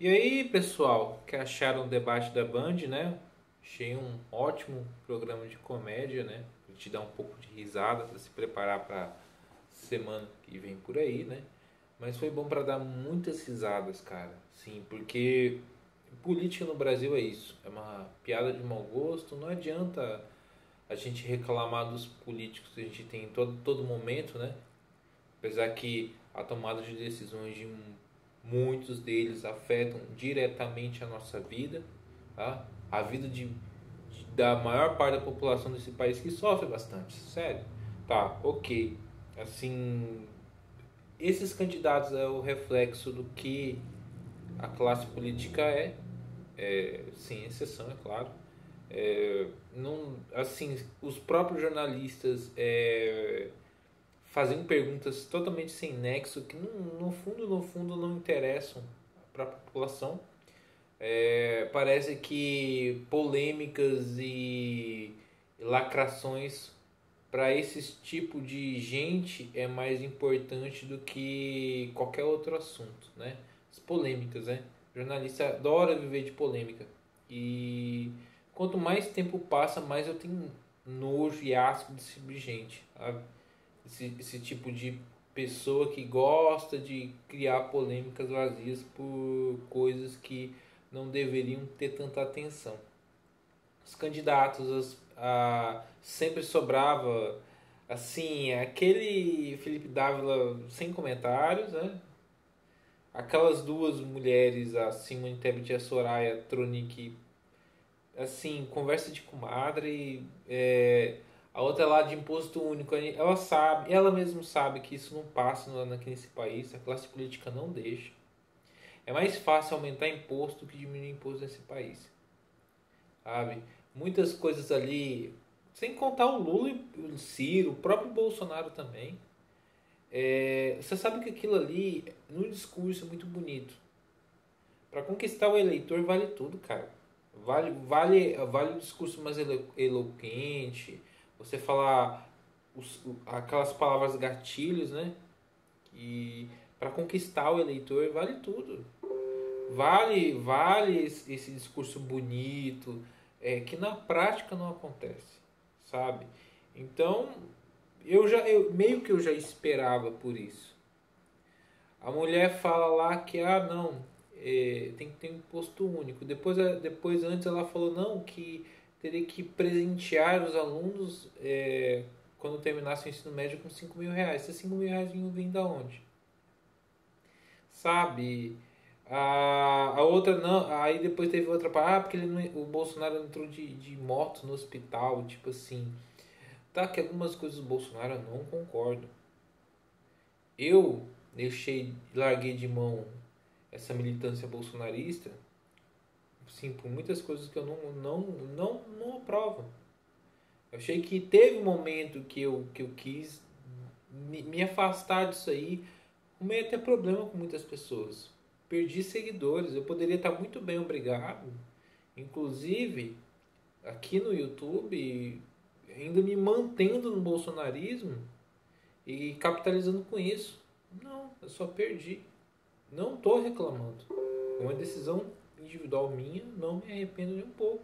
E aí, pessoal, que acharam o debate da Band, né? Achei um ótimo programa de comédia, né? Pra te dar um pouco de risada, para se preparar para semana que vem por aí, né? Mas foi bom para dar muitas risadas, cara. Sim, porque política no Brasil é isso. É uma piada de mau gosto. Não adianta a gente reclamar dos políticos que a gente tem em todo, todo momento, né? Apesar que a tomada de decisões de muitos deles afetam diretamente a nossa vida, tá? A vida de, de da maior parte da população desse país que sofre bastante, sério. Tá, ok. Assim, esses candidatos é o reflexo do que a classe política é, é sem exceção, é claro. É, não, assim, os próprios jornalistas é, fazem perguntas totalmente sem nexo que no, fundo, no fundo não interessam para a população. É, parece que polêmicas e lacrações para esse tipo de gente é mais importante do que qualquer outro assunto, né? As polêmicas, né? O jornalista adora viver de polêmica. E quanto mais tempo passa, mais eu tenho nojo e asco tipo de gente, sabe? Esse, esse tipo de pessoa que gosta de criar polêmicas vazias por coisas que não deveriam ter tanta atenção. Os candidatos, as, a, sempre sobrava assim, aquele Felipe Dávila sem comentários, né? Aquelas duas mulheres, a Simone Tebet e a Soraya Tronic, assim, conversa de comadre, é, a outra lá de imposto único, ela sabe, ela mesma sabe que isso não passa aqui nesse país, a classe política não deixa. É mais fácil aumentar imposto do que diminuir imposto nesse país. Sabe? Muitas coisas ali, sem contar o Lula e o Ciro, o próprio Bolsonaro também. É, você sabe que aquilo ali, no discurso, é muito bonito. Para conquistar o eleitor vale tudo, cara. Vale, vale, vale o discurso mais elo, eloquente, você falar os, aquelas palavras gatilhos, né? E para conquistar o eleitor vale tudo. Vale, vale esse, discurso bonito, é, que na prática não acontece, sabe? Então, eu já eu, meio que eu já esperava por isso. A mulher fala lá que ah não, é, tem que ter um imposto único. Depois, depois antes ela falou não que teria que presentear os alunos é, quando terminasse o ensino médio com 5 mil reais. Esses 5 mil reais vinham da onde? Sabe? A, a outra não, aí depois teve outra para ah, porque ele não, o Bolsonaro entrou de, de moto no hospital, tipo assim. Tá que algumas coisas do Bolsonaro eu não concordo. Eu deixei, larguei de mão essa militância bolsonarista, sim, por muitas coisas que eu não não não não aprovo. Eu achei que teve um momento que eu que eu quis me, me afastar disso aí, comecei a ter problema com muitas pessoas perdi seguidores. Eu poderia estar muito bem, obrigado. Inclusive, aqui no YouTube, ainda me mantendo no bolsonarismo e capitalizando com isso. Não, eu só perdi. Não estou reclamando. É uma decisão individual minha, não me arrependo de um pouco.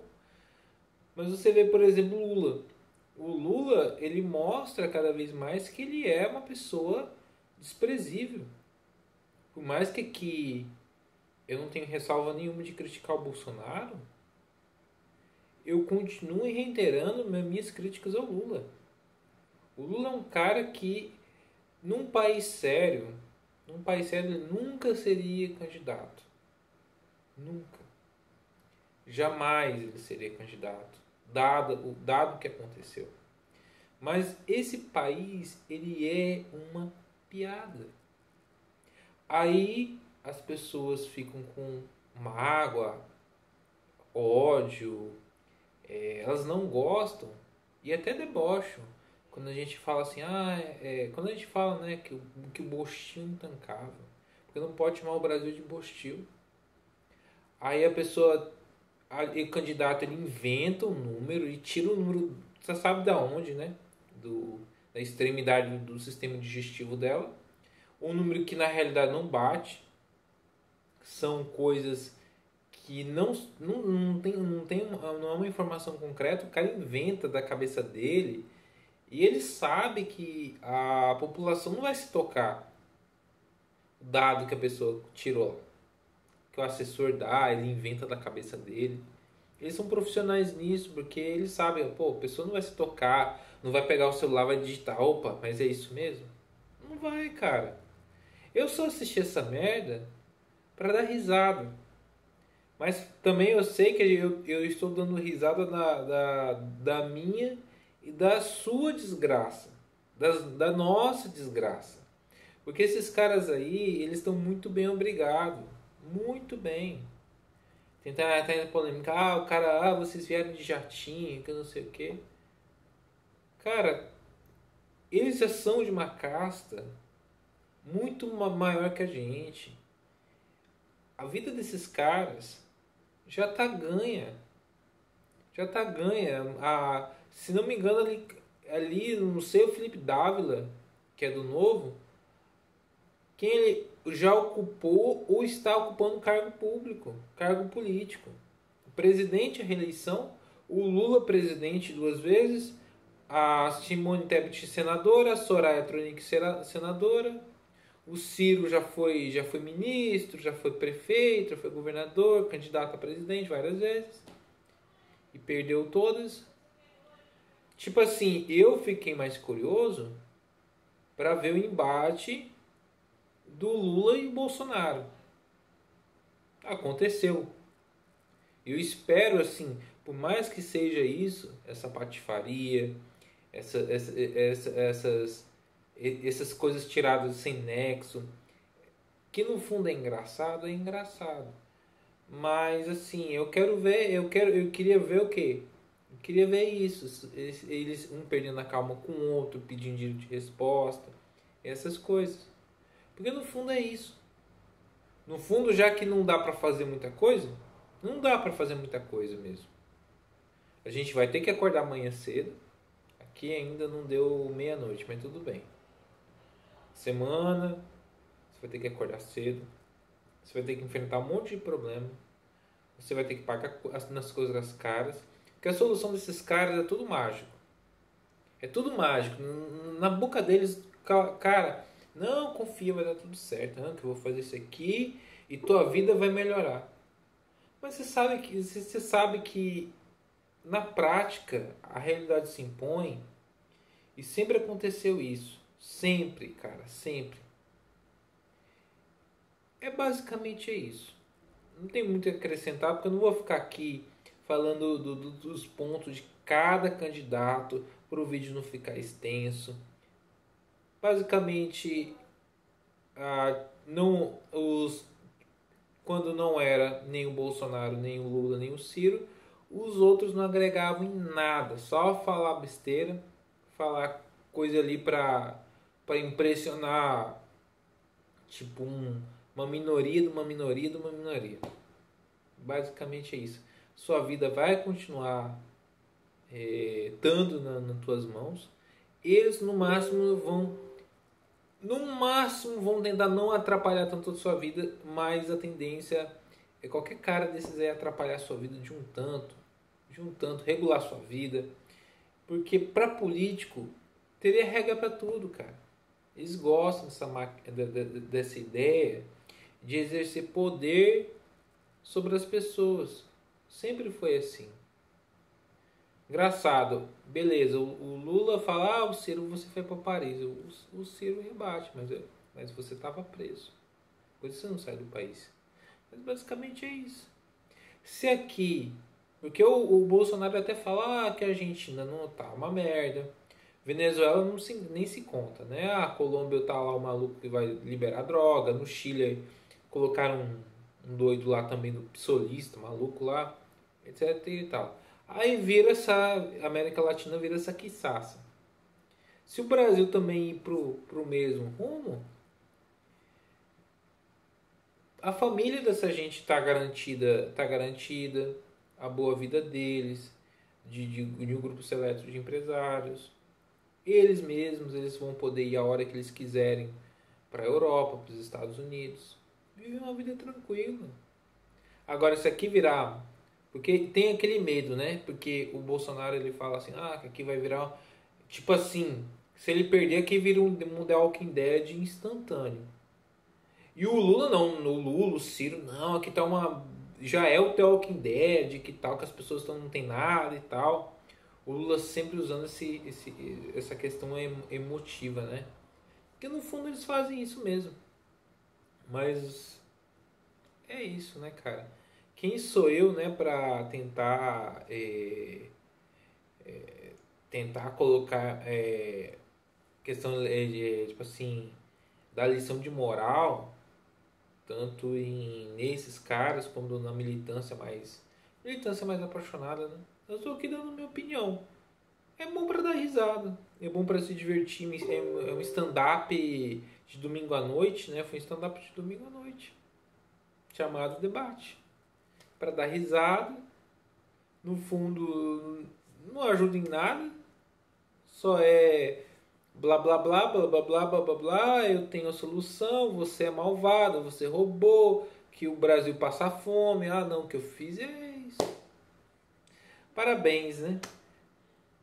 Mas você vê, por exemplo, Lula. O Lula, ele mostra cada vez mais que ele é uma pessoa desprezível. Por mais que aqui eu não tenho ressalva nenhuma de criticar o Bolsonaro, eu continuo reiterando minhas críticas ao Lula. O Lula é um cara que, num país sério, num país sério, ele nunca seria candidato. Nunca. Jamais ele seria candidato, dado o dado que aconteceu. Mas esse país, ele é uma piada. Aí as pessoas ficam com mágoa, ódio, é, elas não gostam e até debocham. Quando a gente fala assim, ah, é, quando a gente fala né, que, que o é intancável, porque não pode chamar o Brasil de Bostil. Aí a pessoa, a, o candidato, ele inventa um número e tira o número, você sabe da onde, né? Do, da extremidade do sistema digestivo dela. Um número que na realidade não bate são coisas que não, não, não, tem, não, tem, não é uma informação concreta, o cara inventa da cabeça dele e ele sabe que a população não vai se tocar o dado que a pessoa tirou, que o assessor dá, ele inventa da cabeça dele. Eles são profissionais nisso, porque eles sabem, pô, a pessoa não vai se tocar, não vai pegar o celular, vai digitar, opa, mas é isso mesmo? Não vai, cara. Eu só assisti essa merda para dar risada. Mas também eu sei que eu, eu estou dando risada da, da, da minha e da sua desgraça. Das, da nossa desgraça. Porque esses caras aí, eles estão muito bem obrigados. Muito bem. Tentar entrar na polêmica. Ah, o cara, ah, vocês vieram de jatinho, que eu não sei o quê. Cara, eles já são de uma casta muito maior que a gente. A vida desses caras já tá ganha. Já tá ganha. A, se não me engano, ali, ali, não sei, o Felipe Dávila, que é do Novo, quem ele já ocupou ou está ocupando cargo público, cargo político. O presidente, a reeleição, o Lula presidente duas vezes, a Simone Tebet senadora, a Soraya Tronic senadora, o Ciro já foi, já foi ministro, já foi prefeito, já foi governador, candidato a presidente várias vezes. E perdeu todas. Tipo assim, eu fiquei mais curioso para ver o embate do Lula e Bolsonaro. Aconteceu. Eu espero assim, por mais que seja isso, essa patifaria, essa, essa, essa, essas essas coisas tiradas sem nexo, que no fundo é engraçado, é engraçado. Mas assim, eu quero ver, eu quero, eu queria ver o quê? Eu queria ver isso, eles um perdendo a calma com o outro, pedindo direito de resposta, essas coisas. Porque no fundo é isso. No fundo, já que não dá para fazer muita coisa, não dá para fazer muita coisa mesmo. A gente vai ter que acordar amanhã cedo. Aqui ainda não deu meia-noite, mas tudo bem semana, você vai ter que acordar cedo, você vai ter que enfrentar um monte de problema, você vai ter que pagar nas coisas caras, porque a solução desses caras é tudo mágico. É tudo mágico. Na boca deles, cara, não confia, vai dar tudo certo, não, que eu vou fazer isso aqui e tua vida vai melhorar. Mas você sabe que você sabe que na prática a realidade se impõe e sempre aconteceu isso. Sempre, cara, sempre. É basicamente isso. Não tem muito a acrescentar, porque eu não vou ficar aqui falando do, do, dos pontos de cada candidato para o vídeo não ficar extenso. Basicamente, ah, não, os, quando não era nem o Bolsonaro, nem o Lula, nem o Ciro, os outros não agregavam em nada, só falar besteira, falar coisa ali para para impressionar tipo um, uma minoria de uma minoria de uma minoria. Basicamente é isso. Sua vida vai continuar é, estando na, nas tuas mãos. Eles no máximo vão no máximo vão tentar não atrapalhar tanto a sua vida, mas a tendência é qualquer cara desses aí atrapalhar a sua vida de um tanto, de um tanto, regular sua vida. Porque para político teria regra para tudo, cara. Eles gostam dessa, dessa ideia de exercer poder sobre as pessoas. Sempre foi assim. Engraçado, beleza, o, Lula fala, ah, o Ciro você foi para Paris. O, o Ciro rebate, mas, mas você estava preso. Por isso você não sai do país. Mas basicamente é isso. Se aqui, porque o, o Bolsonaro até fala ah, que a Argentina não tá uma merda, Venezuela não se, nem se conta, né? A Colômbia tá lá o maluco que vai liberar droga. No Chile colocaram um, um doido lá também do psolista, maluco lá, etc e tal. Aí vira essa América Latina vira essa quiçaça. Se o Brasil também ir pro, pro mesmo rumo, a família dessa gente está garantida, tá garantida, a boa vida deles, de, de, de um grupo seleto de empresários eles mesmos eles vão poder ir a hora que eles quiserem para a Europa, para os Estados Unidos. vive uma vida tranquila. Agora, se aqui virar. Porque tem aquele medo, né? Porque o Bolsonaro ele fala assim: ah, aqui vai virar. Tipo assim, se ele perder, aqui vira um, um The Walking Dead instantâneo. E o Lula não, o Lula, o Ciro, não, aqui tá uma. Já é o The Walking Dead, que tal, que as pessoas tão, não tem nada e tal. O Lula sempre usando esse, esse, essa questão emotiva, né? Porque no fundo eles fazem isso mesmo. Mas é isso, né, cara? Quem sou eu, né, para tentar é, é, tentar colocar é, questão tipo assim da lição de moral tanto em nesses caras como na militância mais militância mais apaixonada, né? Eu estou aqui dando minha opinião. É bom para dar risada, é bom para se divertir, é um stand-up de domingo à noite, né? Foi um stand-up de domingo à noite chamado debate. Para dar risada, no fundo não ajuda em nada, só é blá blá blá blá blá blá blá blá blá, eu tenho a solução, você é malvado, você roubou, que o Brasil passa fome, ah não, o que eu fiz é isso. Parabéns, né?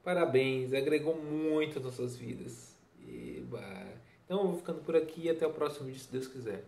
Parabéns, agregou muito às nossas vidas. E, então eu vou ficando por aqui e até o próximo vídeo, se Deus quiser.